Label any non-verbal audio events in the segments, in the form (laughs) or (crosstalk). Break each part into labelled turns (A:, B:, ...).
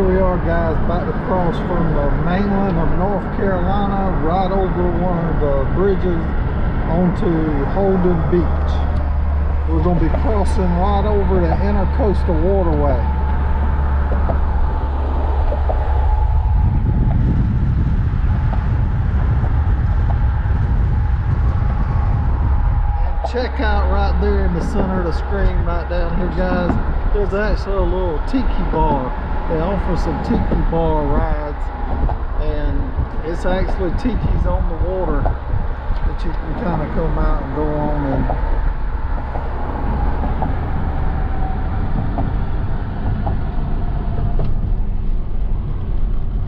A: here we are guys about to cross from the mainland of North Carolina right over one of the bridges onto Holden Beach. We're going to be crossing right over the Intercoastal Waterway. And check out right there in the center of the screen right down here guys there's actually a little tiki bar they offer some tiki bar rides and it's actually tiki's on the water that you can kind of come out and go on and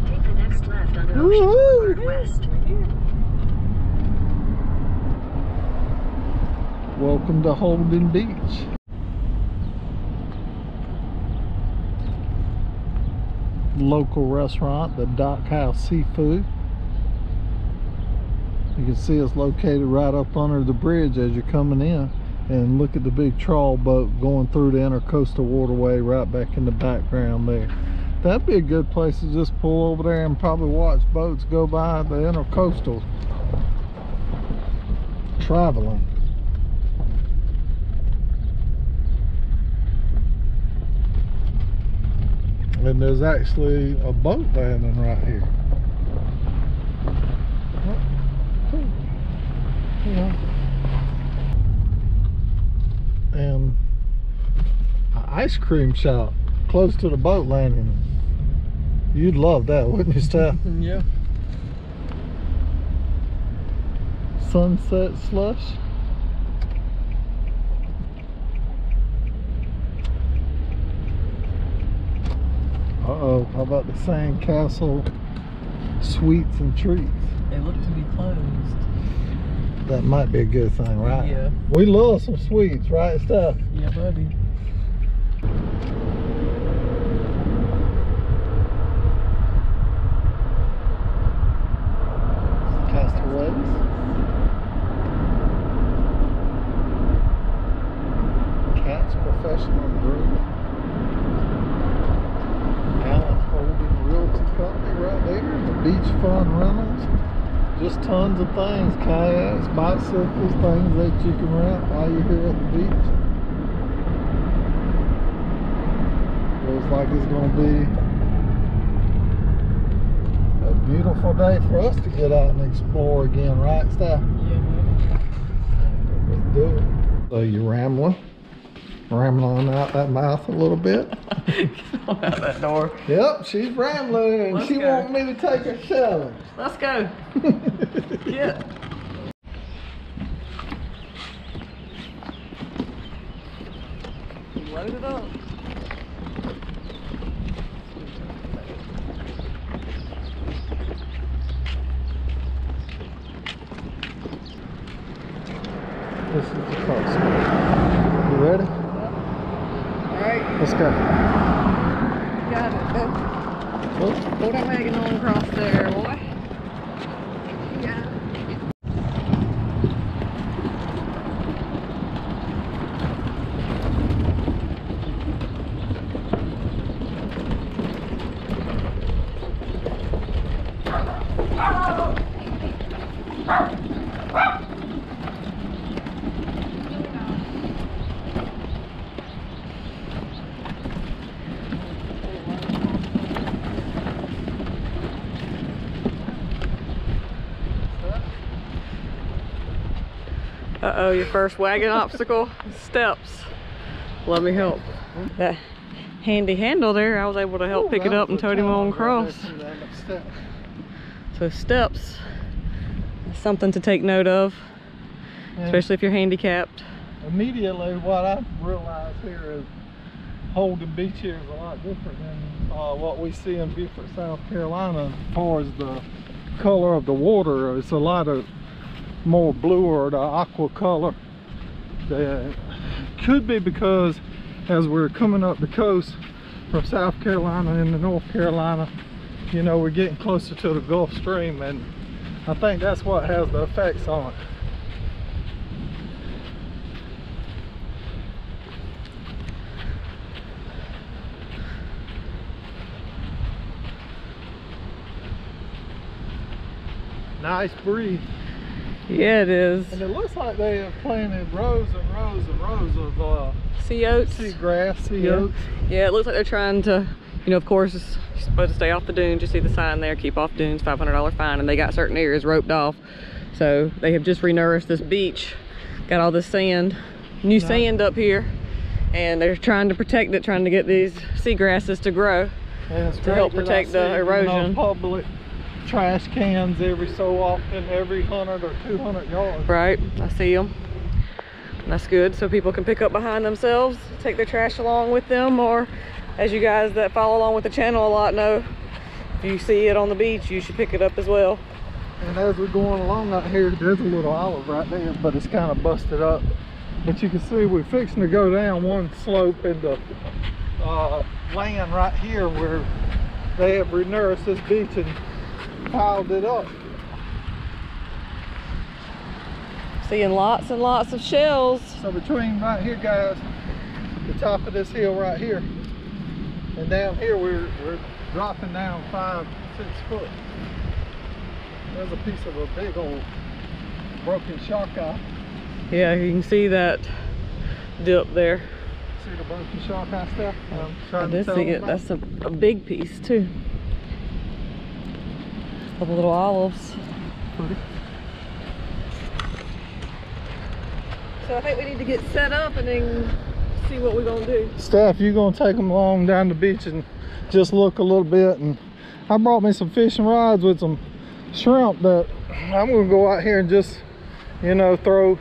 B: Take the next left onto Ocean Boulevard West.
A: welcome to Holden Beach local restaurant the Dock House Seafood. You can see it's located right up under the bridge as you're coming in. And look at the big trawl boat going through the intercoastal waterway right back in the background there. That'd be a good place to just pull over there and probably watch boats go by the intercoastal. Traveling and there's actually a boat landing right here and an ice cream shop close to the boat landing you'd love that wouldn't you Steph? (laughs)
C: Yeah.
A: sunset slush uh-oh how about the sandcastle sweets and treats
C: They look to be closed.
A: that might be a good thing right
C: Yeah.
A: we love some sweets right Steph
C: Yeah, buddy.
A: castaways cats professional group Alan Holden Realty Company right there the beach fun rentals just tons of things kayaks bicycles things that you can rent while you're here at the beach looks like it's gonna be a beautiful day for us to get out and explore again, right, Steph?
C: Yeah,
A: Let's do it. So you're rambling, rambling out that mouth a little bit.
C: buddy. Get on out that door.
A: Yep, she's rambling and
C: Let's
A: she
C: go.
A: want me to take her shelling.
C: Let's go. (laughs) Get. Load it up.
A: This is the coast. You ready?
C: Alright,
A: Let's go.
C: got it. Go.
A: Oh,
C: Throw that wagon on across there, boy. Yeah. Uh-oh, your first wagon obstacle? Steps. Let me help. That handy handle there, I was able to help
A: Ooh,
C: pick it up and tote him on across.
A: there through that step.
C: So steps, something to take note of,
A: And
C: especially if you're handicapped.
A: immediately what I've realized here is Holden Beach here is a lot different than uh, what we see in Beaufort, South Carolina as far as the color of the water. It's a lot of more blue or the aqua color. That could be because as we're coming up the coast from South Carolina into North Carolina you know we're getting closer to the Gulf Stream and I think that's what has the effects on it. Nice breeze.
C: Yeah, it is.
A: And it looks like they have planted rows and rows and rows of uh,
C: Sea oats.
A: sea grass, sea
C: Yeah.
A: oats.
C: Yeah, it looks like they're trying to, you know, of course, you're supposed to stay off the dunes. You see the sign there, keep off dunes, $500 fine. And they got certain areas roped off. So they have just renourished this beach. Got all this sand, new
A: Nice.
C: sand up here. And they're trying to protect it, trying to get these seagrasses to grow.
A: It's
C: To help protect the
A: see, you know,
C: erosion.
A: public trash cans every so often, every 100 or 200 yards.
C: Right, I see them. That's good, so people can pick up behind themselves, take their trash along with them, or as you guys that follow along with the channel a lot know, if you see it on the beach, you should pick it up as well.
A: And as we're going along out here, there's a little olive right there, but it's kind of busted up. But you can see we're fixing to go down one slope into uh, land right here where they have renourished this beach and piled it up.
C: Seeing lots and lots of shells.
A: So between right here, guys, the top of this hill right here, and down here, we're, we're dropping down five, six foot. There's a piece of a big old broken shark eye.
C: Yeah, you can see that dip there.
A: See the broken shark eye stuff? I'm
C: I
A: trying to
C: did see it.
A: about.
C: That's a, a big piece too. Couple little olives. So I think we need to get set up and then see what we're gonna do.
A: Steph, you gonna take them along down the beach and just look a little bit. And I brought me some fishing rods with some shrimp that I'm gonna go out here and just, you know, throw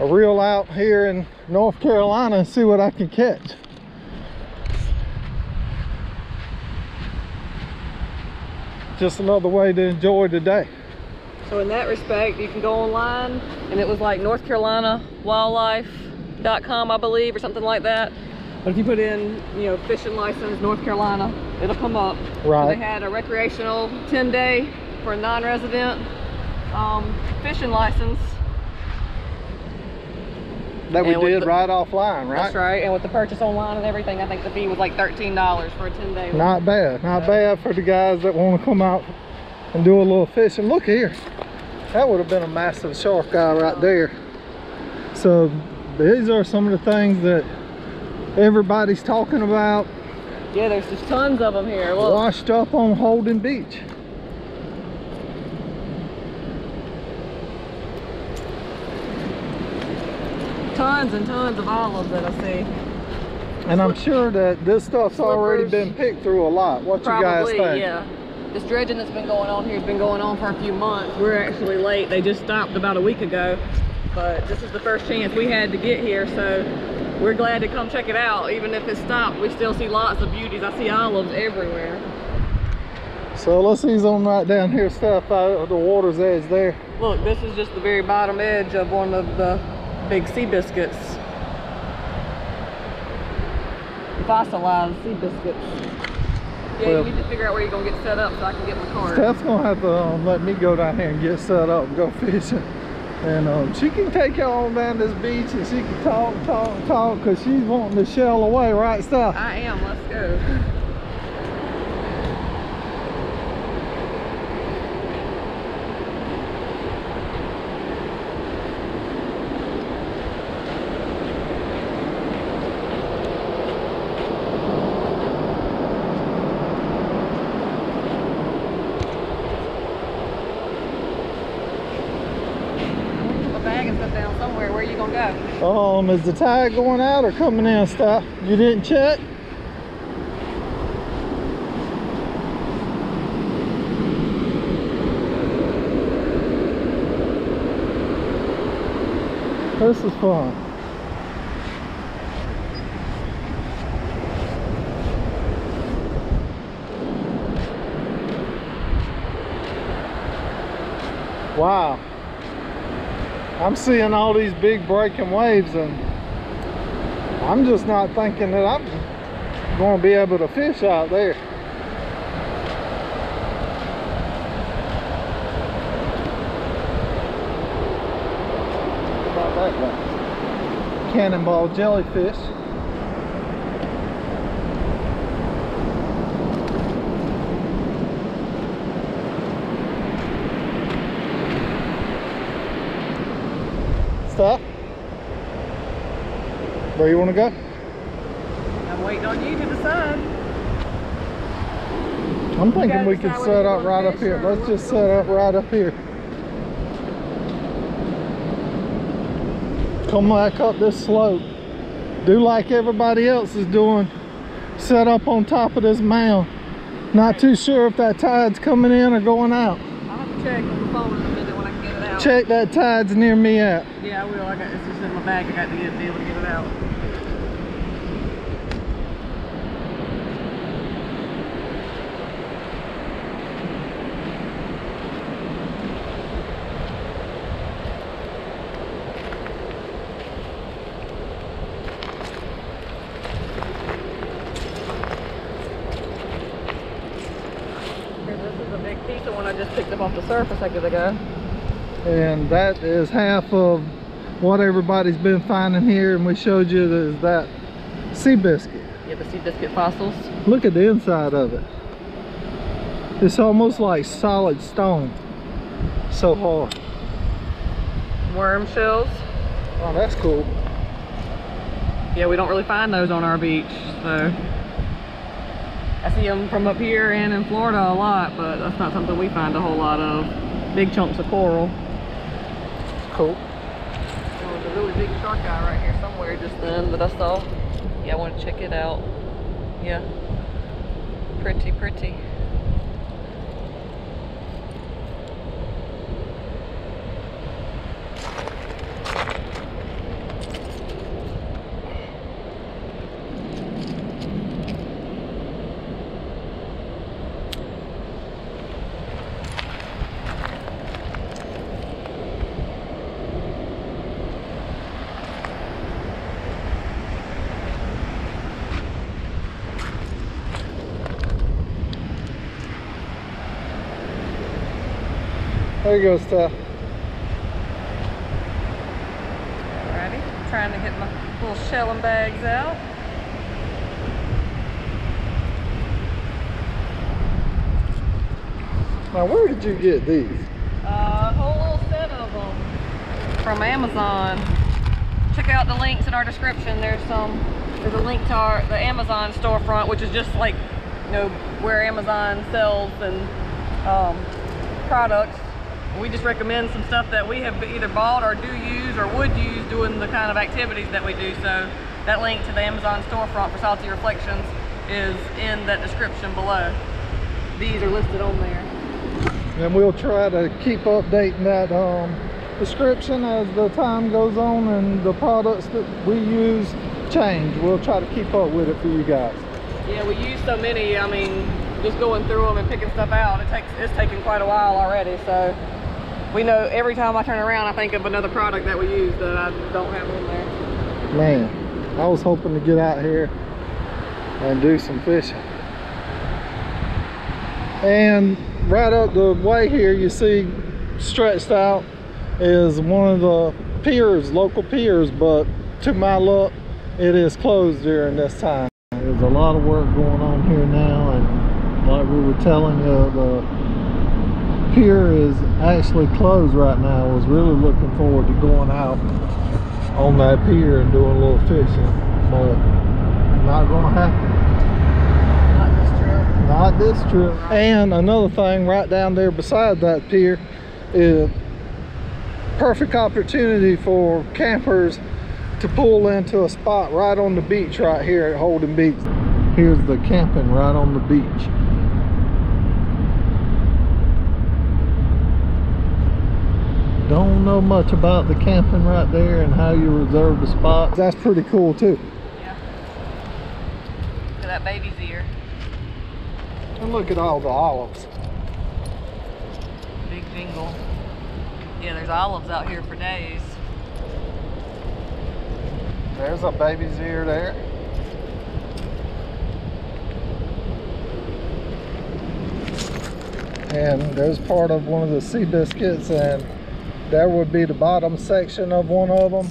A: a reel out here in North Carolina and see what I can catch. Just another way to enjoy the day.
C: So in that respect, you can go online and it was like North Carolina wildlife.com, I believe, or something like that. But if you put in, you know, fishing license, North Carolina, it'll come up.
A: Right.
C: they had a recreational 10 day for a non-resident um, fishing license.
A: That we
C: And
A: did
C: the-
A: right offline, right?
C: That's right. And with the purchase online and everything, I think the fee was like $13 for a 10 day.
A: Not bad, not bad for the guys that want to come out and do a little fishing. Look here, that would have been a massive shark eye right there. So these are some of the things that everybody's talking about
C: Yeah, there's just tons of them here. Look.
A: washed up on Holden Beach.
C: Tons and tons of olives that I see.
A: And I'm sure that this stuff's already been picked through a lot. What you guys
C: Probably,
A: think?
C: yeah. This dredging that's been going on here has been going on for a few months. We're actually late. They just stopped about a week ago. But this is the first chance we had to get here, so we're glad to come check it out. Even if it's stopped, we still see lots of beauties. I see olives everywhere.
A: So let's see some right down here stuff out of the water's edge there.
C: Look, this is just the very bottom edge of one of the big sea biscuits. Fossilized sea biscuits. Yeah,
A: Well-
C: you need to figure out where you're gonna get set up so I can get my car.
A: Steph's gonna have to um, let me go down here and get set up and go (laughs) fishing. And um, she can take y'all on down this beach and she can talk, talk, talk, cause she's wanting to shell away, right, Steph?
C: I am, let's go. Put my bag and stuff down somewhere. Where are you gonna go?
A: Is the tide going out or coming in, Steph? You didn't check? This is fun. Wow. I'm seeing all these big breaking waves and I'm just not thinking that I'm going to be able to fish out there. About that? Cannonball jellyfish. Stop. Where you want to go?
C: I'm waiting on you to decide.
A: I'm thinking we could set up right up here. Let's just set up right up here. Come back up this slope. Do like everybody else is doing. Set up on top of this mound. Not too sure if that tide's coming in or going out.
C: I'll have to check on the phone out.
A: Check that Tides Near Me at.
C: Yeah, I will. I got it's just in my bag. I got to get be able to get it out. This is a big piece of one I just picked up off the surf a second ago.
A: And that is half of what everybody's been finding here. And we showed you is that sea biscuit.
C: Yeah, the sea biscuit fossils.
A: Look at the inside of it. It's almost like solid stone. So hard.
C: Worm shells.
A: Oh, that's cool.
C: Yeah, we don't really find those on our beach, so. I see them from up here and in Florida a lot, but that's not something we find a whole lot of. Big chunks of coral.
A: Cool.
C: There was a really big shark eye right here somewhere just then that I saw. Yeah, I want to check it out. Yeah. Pretty, pretty.
A: There you go, Steph.
C: Alrighty. Trying to get my little shelling bags out.
A: Now, where did you get these?
C: A whole little set of them from Amazon. Check out the links in our description. There's some, there's a link to our, the Amazon storefront, which is just like, you know, where Amazon sells and um, products. We just recommend some stuff that we have either bought or do use or would use doing the kind of activities that we do. So that link to the Amazon storefront for Salty Reflections is in that description below. These are listed on there.
A: And we'll try to keep updating that um, description as the time goes on and the products that we use change. We'll try to keep up with it for you guys.
C: Yeah, we use so many. I mean, just going through them and picking stuff out, it takes it's taken quite a while already. So we know every time I turn around, I think of another product that we use that I don't have on there.
A: Man, I was hoping to get out here and do some fishing. And right up the way here, you see stretched out is one of the piers, local piers, but to my luck, it is closed during this time. There's a lot of work going on here now, and like we were telling you, the pier is actually closed right now. I was really looking forward to going out on that pier and doing a little fishing, but not gonna happen.
C: Not this trip.
A: Not this trip. And another thing right down there beside that pier is perfect opportunity for campers to pull into a spot right on the beach right here at Holden Beach. Here's the camping right on the beach. Don't know much about the camping right there and how you reserve the spot. That's pretty cool too.
C: Yeah. Look at that baby's ear.
A: And look at all the olives.
C: Big jingle. Yeah, there's olives out here for days.
A: There's a baby's ear there. And there's part of one of the sea biscuits and there would be the bottom section of one of them.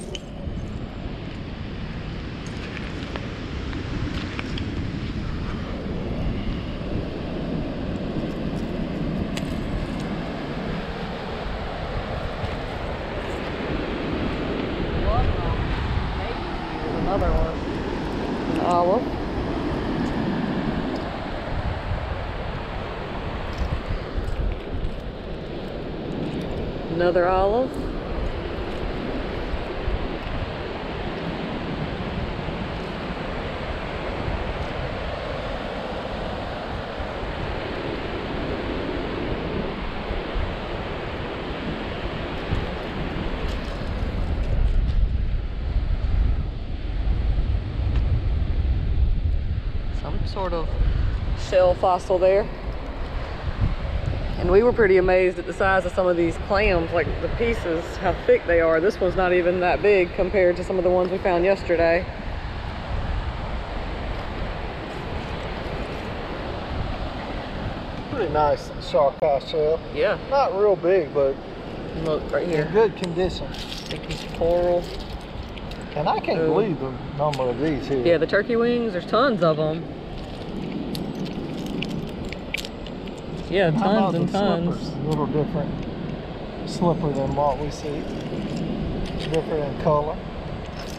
C: Another olive. Some sort of shell fossil there. And we were pretty amazed at the size of some of these clams, like the pieces, how thick they are. This one's not even that big compared to some of the ones we found yesterday.
A: Pretty nice shark eye shell.
C: Yeah,
A: Not real big, but
C: look right
A: in
C: here.
A: good condition.
C: Piece coral.
A: And I can't
C: Ooh.
A: believe the number of these here.
C: Yeah, the turkey wings, there's tons of them. Yeah, tons and tons.
A: slippers? A little different slipper than what we see. Different in color.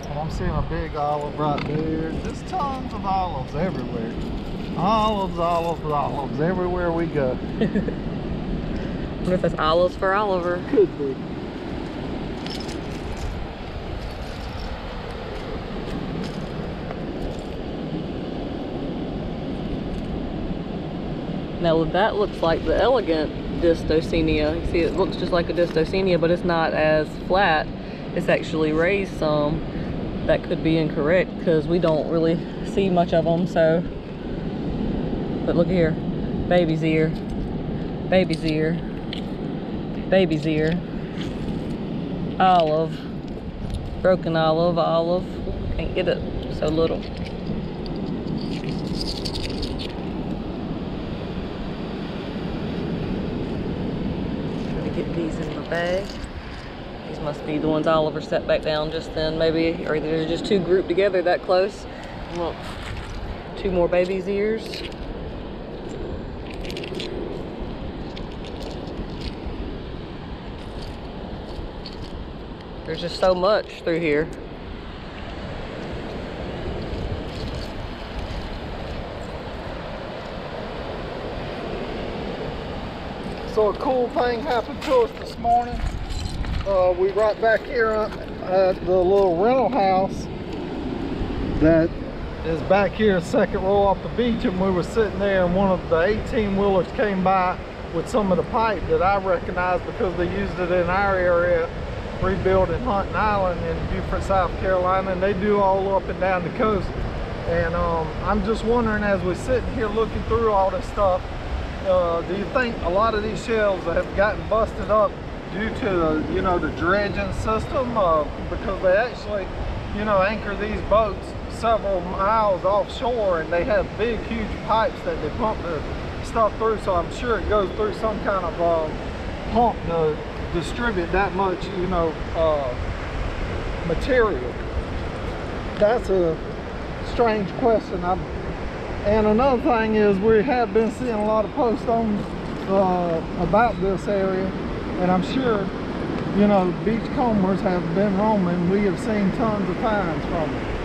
A: And I'm seeing a big olive right there. Just tons of olives everywhere. Olives, olives, olives everywhere we go. (laughs)
C: wonder if that's olives for Oliver.
A: Could be.
C: Now that looks like the elegant Distocenia. See it looks just like a Distocenia, but it's not as flat. It's actually raised some. That could be incorrect because we don't really see much of them, so. But look here, baby's ear, baby's ear, baby's ear, olive, broken olive, olive. Can't get it so little. Try to get these in my bag. These must be the ones Oliver set back down just then, maybe, or they're just two grouped together that close. Look, two more baby's ears. There's just so much through here.
A: So a cool thing happened to us this morning. Uh, we right back here at the little rental house that is back here second row off the beach and we were sitting there and one of the 18 wheelers came by with some of the pipe that I recognized because they used it in our area rebuilding Hunting Island in Beaufort, South Carolina and they do all up and down the coast. And um, I'm just wondering as we're sitting here looking through all this stuff uh, do you think a lot of these shells have gotten busted up due to the, you know, the dredging system? Uh, because they actually, you know, anchor these boats several miles offshore and they have big, huge pipes that they pump the stuff through. So I'm sure it goes through some kind of um, pump to distribute that much, you know, uh, material. That's a strange question. I and another thing is we have been seeing a lot of posts on uh, about this area and I'm sure you know beachcombers have been roaming we have seen tons of finds from them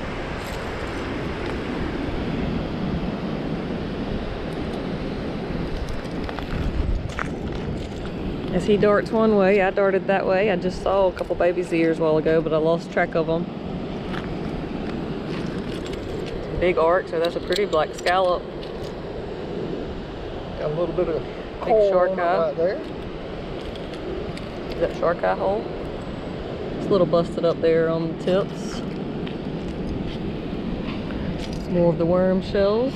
C: As he darts one way, I darted that way. I just saw a couple baby's ears a while ago, but I lost track of them. Big arc, so that's a pretty black scallop.
A: got a little bit of coral
C: shark
A: on it
C: eye.
A: right there
C: Is that shark eye hole? It's a little busted up there on the tips. More of the worm shells.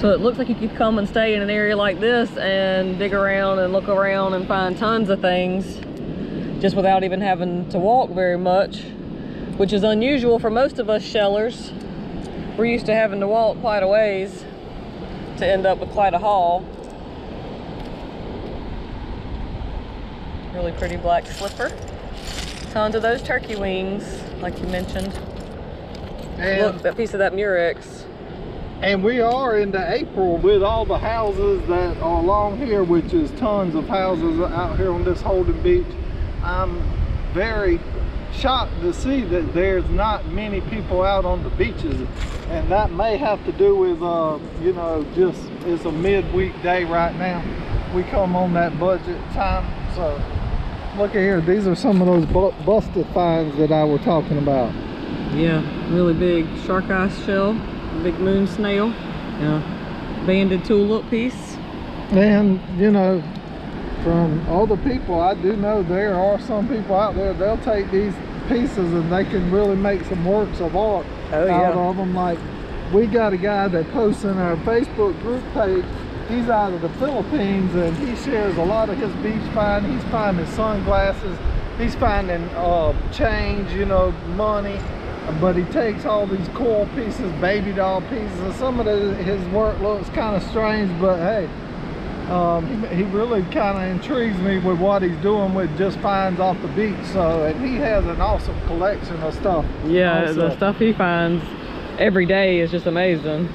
C: So it looks like you could come and stay in an area like this and dig around and look around and find tons of things just without even having to walk very much, which is unusual for most of us shellers. We're used to having to walk quite a ways to end up with quite a haul. Really pretty black slipper. Tons of those turkey wings, like you mentioned.
A: and,
C: Look, that piece of that murex.
A: and we are into April with all the houses that are along here which is tons of houses out here on this Holden Beach I'm very shocked to see that there's not many people out on the beaches. And that may have to do with uh you know just it's a midweek day right now. We come on that budget time so look at here. These are some of those bu busted finds that i were talking about.
C: Yeah, really big shark eye shell, big moon snail, yeah, banded tulip piece.
A: and you know from all the people i do know there are some people out there they'll take these pieces and they can really make some works of art
C: Oh,
A: out
C: yeah.
A: of them like we got a guy that posts in our facebook group page. He's out of the philippines and he shares a lot of his beach find. He's finding sunglasses. He's finding uh change you know money. But he takes all these coral pieces baby doll pieces. And some of the, his work looks kind of strange but hey um, he, he really kind of intrigues me with what he's doing with just finds off the beach so and he has an awesome collection of stuff
C: Yeah,
A: also.
C: the stuff he finds every day is just amazing.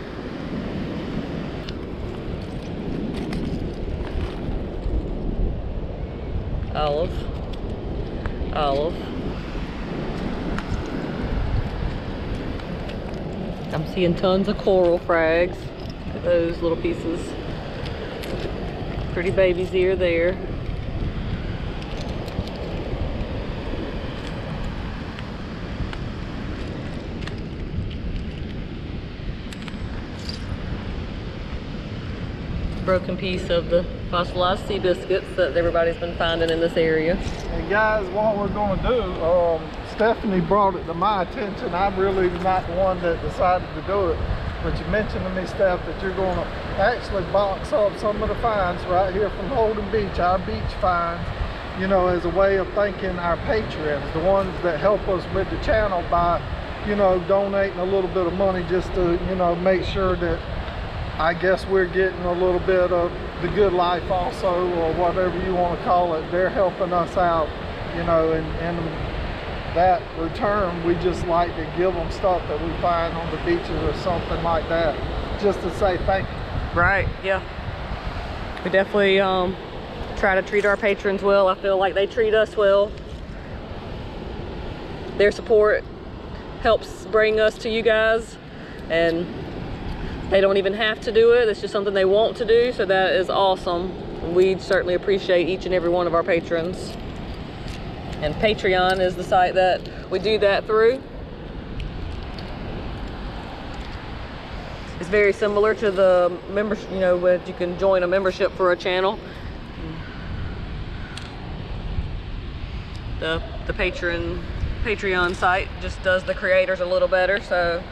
C: Olive. Olive. I'm seeing tons of coral frags. Look at those little pieces. Pretty baby's ear there. broken piece of the fossilized sea biscuits that everybody's been finding in this area.
A: And guys, what we're gonna do, um, Stephanie brought it to my attention. I'm really not the one that decided to do it. But you mentioned to me, Steph, that you're gonna actually box up some of the finds right here from Holden Beach, our beach finds, you know, as a way of thanking our patrons, the ones that help us with the channel by, you know, donating a little bit of money just to, you know, make sure that I guess we're getting a little bit of the good life also, or whatever you want to call it. They're helping us out, you know, and, and that return, we just like to give them stuff that we find on the beaches or something like that, just to say thank you.
C: Right, yeah. We definitely um, try to treat our patrons well. I feel like they treat us well. Their support helps bring us to you guys and they don't even have to do it. It's just something they want to do, so that is awesome. We certainly appreciate each and every one of our patrons. And Patreon is the site that we do that through. It's very similar to the membership, you know, where you can join a membership for a channel. The the patron Patreon site just does the creators a little better, so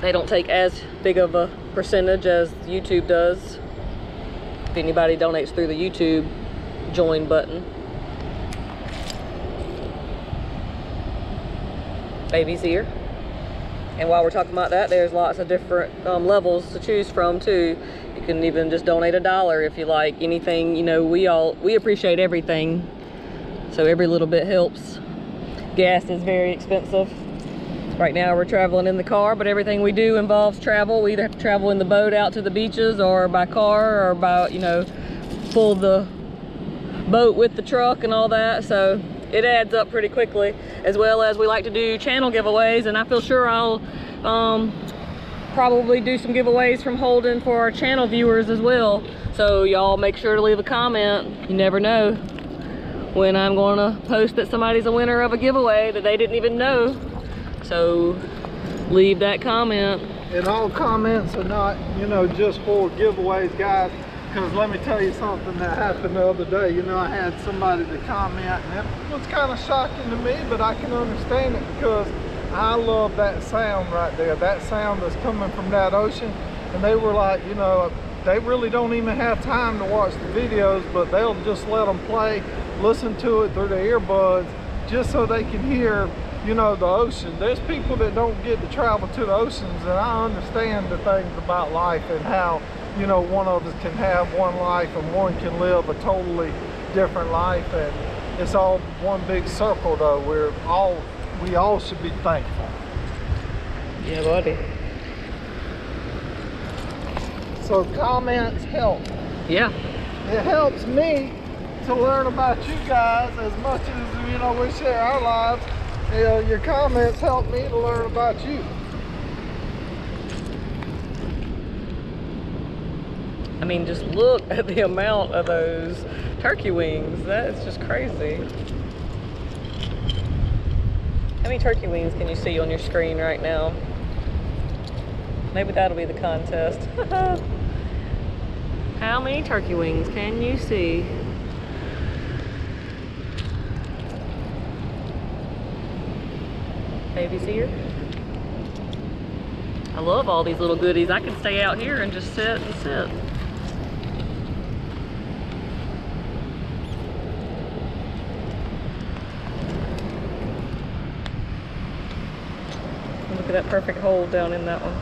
C: they don't take as big of a percentage as YouTube does. If anybody donates through the YouTube join button. Baby's ear. And while we're talking about that, there's lots of different um, levels to choose from too. You can even just donate a dollar if you like anything. You know, we all we appreciate everything, so every little bit helps. Gas is very expensive. Right now we're traveling in the car, but everything we do involves travel. We either have to travel in the boat out to the beaches or by car or by, you know, pull the boat with the truck and all that. So it adds up pretty quickly, as well as we like to do channel giveaways. And I feel sure I'll um, probably do some giveaways from Holden for our channel viewers as well. So y'all make sure to leave a comment. You never know when I'm gonna post that somebody's a winner of a giveaway that they didn't even know. So leave that comment.
A: And all comments are not, you know, just for giveaways, guys. Because let me tell you something that happened the other day. You know, I had somebody to comment, and it was kind of shocking to me, but I can understand it because I love that sound right there. That sound that's coming from that ocean. And they were like, you know, they really don't even have time to watch the videos, but they'll just let them play, listen to it through their earbuds, just so they can hear you know the ocean there's people that don't get to travel to the oceans and i understand the things about life and how you know one of us can have one life and one can live a totally different life and it's all one big circle though we're all we all should be thankful
C: Yeah, buddy.
A: so comments help
C: Yeah.
A: it helps me to learn about you guys as much as you know, we share our lives. You know, your comments help me to learn about you.
C: I mean, just look at the amount of those turkey wings. That's just crazy. How many turkey wings can you see on your screen right now? Maybe that'll be the contest. (laughs) How many turkey wings can you see? Baby's ear. I love all these little goodies. I can stay out here and just sit and sit. Look at that perfect hole down in that one.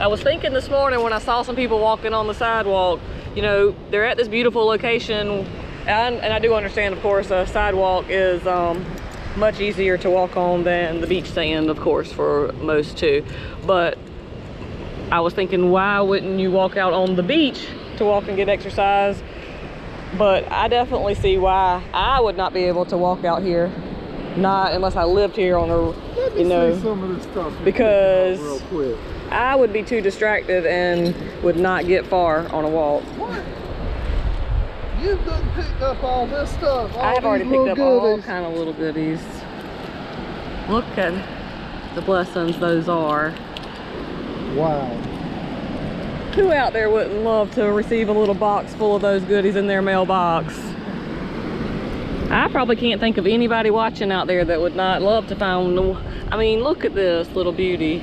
C: I was thinking this morning when I saw some people walking on the sidewalk, you know, they're at this beautiful location, and, and I do understand, of course, a sidewalk is um, much easier to walk on than the beach sand, of course, for most too. But I was thinking, why wouldn't you walk out on the beach to walk and get exercise? But I definitely see why I would not be able to walk out here, not unless I lived here on a,
A: Let me
C: you know,
A: see some of this stuff.
C: because-
A: real quick.
C: I would be too distracted and would not get far on a walk.
A: What? You've done picked up all this stuff. All
C: I have already picked up all kind of little goodies. Look at the blessings those are.
A: Wow.
C: Who out there wouldn't love to receive a little box full of those goodies in their mailbox? I probably can't think of anybody watching out there that would not love to find. I mean, look at this little beauty.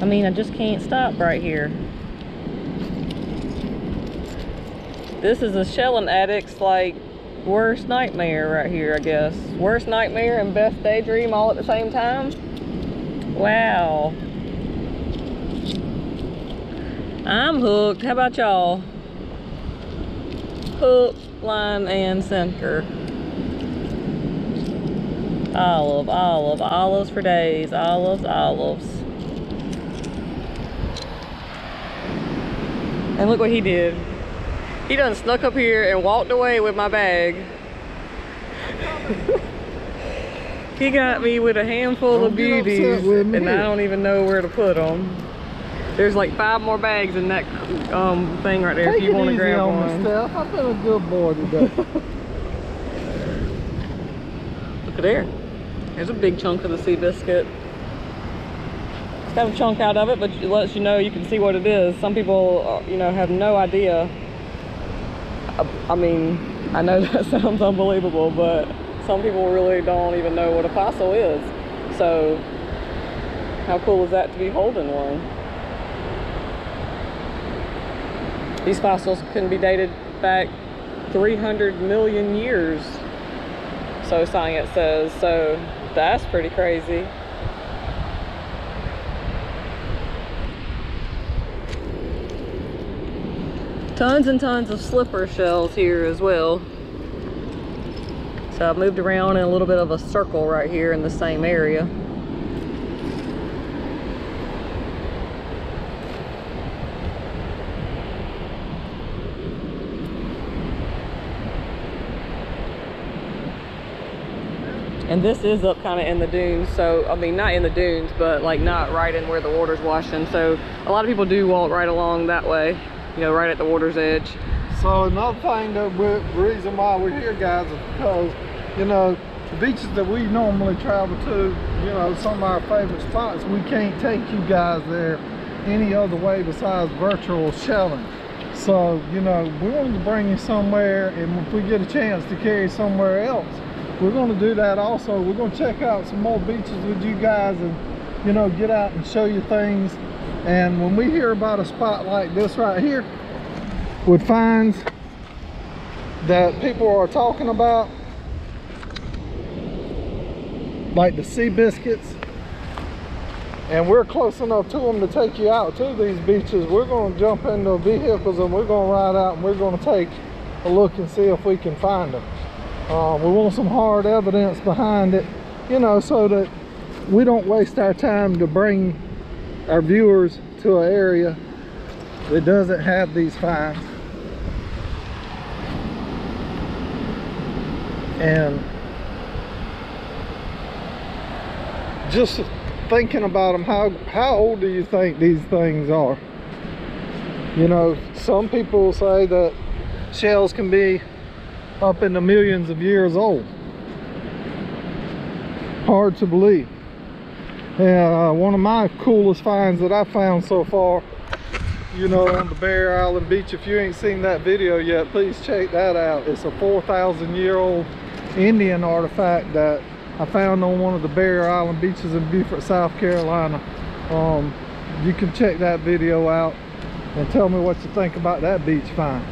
C: I mean, I just can't stop right here. This is a shelling addict's like worst nightmare right here, I guess. Worst nightmare and best daydream all at the same time. Wow. I'm hooked. How about y'all? Hook, line, and sinker. Olive, olive, olives for days. Olives, olives. And look what he did. He done snuck up here and walked away with my bag. (laughs) he got me with a handful
A: Don't
C: of
A: get
C: beauties and I don't even know where to put them. There's like five more bags in that um, thing right there
A: Take
C: if you want to
A: easy
C: grab
A: on
C: one.
A: me, Steph. I've been a good boy today. (laughs)
C: Look at there. There's a big chunk of the sea biscuit. Just have a chunk out of it, but it lets you know you can see what it is. Some people, uh, you know, have no idea. I, mean, I know (laughs) that sounds unbelievable, but some people really don't even know what a fossil is. So, how cool is that to be holding one? These fossils can be dated back 300 million years so science says so that's pretty crazy tons and tons of slipper shells here as well. So I've moved around in a little bit of a circle right here in the same area. And this is up kind of in the dunes, so I mean not in the dunes, but like not right in where the water's washing. So a lot of people do walk right along that way, you know, right at the water's edge.
A: So another thing that reason why we're here, guys, is because you know the beaches that we normally travel to, you know, some of our favorite spots, we can't take you guys there any other way besides virtual shelling. So you know, we wanted to bring you somewhere, and if we get a chance to carry somewhere else, we're going to do that also. We're going to check out some more beaches with you guys, and you know, get out and show you things. And when we hear about a spot like this right here, with finds that people are talking about like the sea biscuits and we're close enough to them to take you out to these beaches we're going to jump into vehicles and we're going to ride out and we're going to take a look and see if we can find them Uh, we want some hard evidence behind it, you know, so that we don't waste our time to bring our viewers to an area that doesn't have these finds. And just thinking about them, how, how old do you think these things are? You know, some people say that shells can be up in the millions of years old. Hard to believe. Uh, one of my coolest finds that I found so far, you know, on the Bear Island beach. If you ain't seen that video yet, please check that out. It's a 4,000 year old Indian artifact that I found on one of the Bear Island beaches in Beaufort, South Carolina. Um, you can check that video out and tell me what you think about that beach find.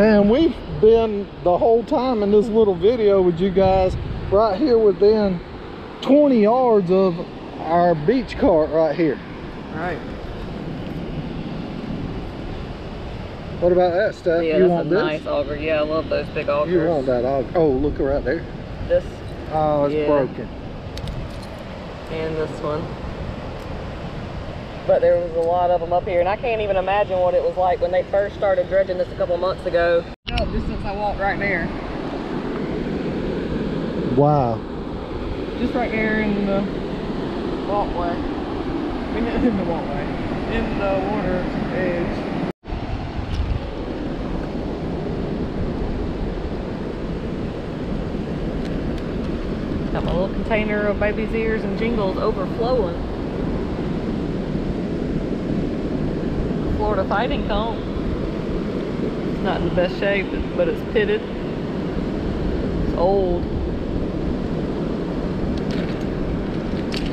A: And we've been the whole time in this little video with you guys right here within 20 yards of our beach cart right here.
C: Right.
A: What about that stuff?
C: Yeah,
A: you
C: that's
A: want
C: a
A: this?
C: nice auger. Yeah, I love those big augers.
A: You want that auger? Oh, look right there.
C: This
A: Oh, it's
C: Yeah.
A: broken.
C: and this one. But there was a lot of them up here, and I can't even imagine what it was like when they first started dredging this a couple months ago. No, just since I walked right there.
A: Wow.
C: Just right there in the walkway. I (laughs) mean, in the walkway. In the water edge. Got my little container of baby's ears and jingles overflowing. Florida fighting conch. It's not in the best shape, but it's pitted. It's old.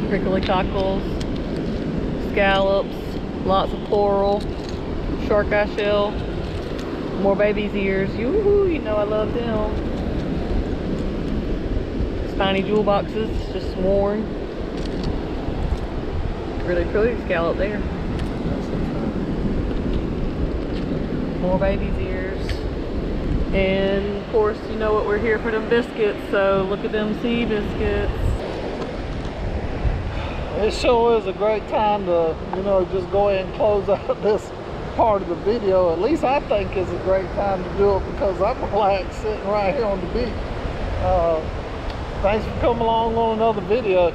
C: prickly cockles, scallops, lots of coral, shark eye shell, more baby's ears. Yoo-hoo, you know I love them. Spiny jewel boxes, just worn. Really pretty scallop there. More baby's ears. And of course, you know what, we're here for them biscuits, so look at them sea biscuits.
A: It sure is a great time to, you know, just go ahead and close (laughs) out this part of the video. At least I think it's a great time to do it because I'm (laughs) relaxed sitting right here on the beach. Uh, thanks for coming along on another video.